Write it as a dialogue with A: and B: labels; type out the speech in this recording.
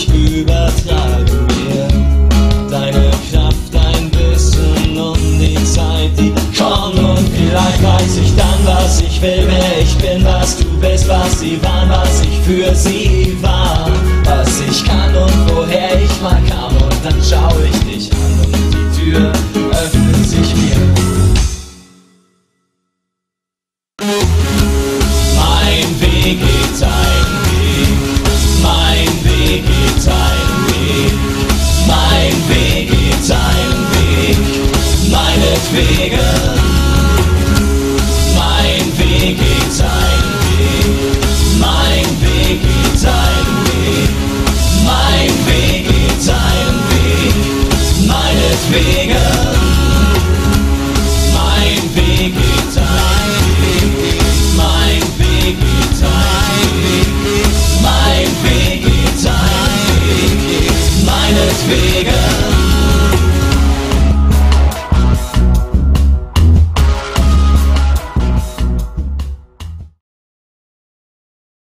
A: Ich übertrage mir deine Kraft, dein Wissen und die Zeit, die kommt. Und vielleicht weiß ich dann, was ich will, wer ich bin, was du bist, was sie waren, was ich für sie meinetwegen. Mein Weg geht ein Weg, mein Weg geht ein Weg, mein Weg geht ein Weg, meinetwegen. Mein Weg geht ein Weg, mein Weg geht ein Weg, mein Weg geht ein Weg, meinetwegen.